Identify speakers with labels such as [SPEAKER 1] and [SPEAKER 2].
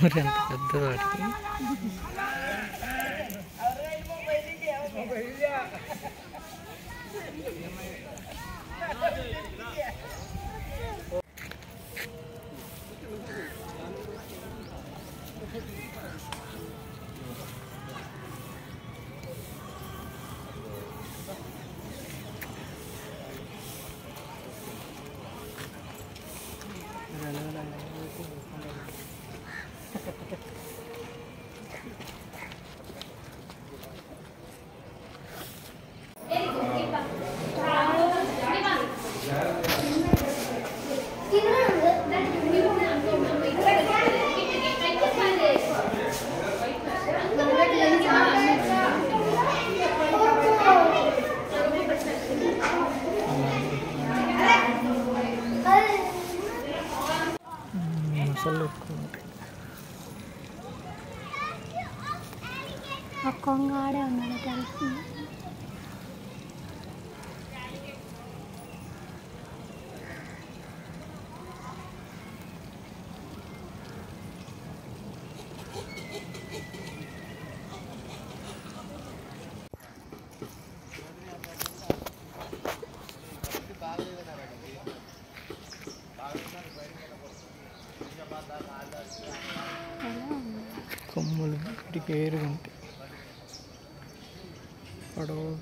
[SPEAKER 1] మరి అంత పెద్దవాడికి మసాలా ఎక్కువ ఉంటాయి
[SPEAKER 2] ఆ కొంగ ఆడే ఉన్నాడు కలిసి
[SPEAKER 1] ഒരു
[SPEAKER 2] ഗേറ് കണ്ടി
[SPEAKER 1] പടവും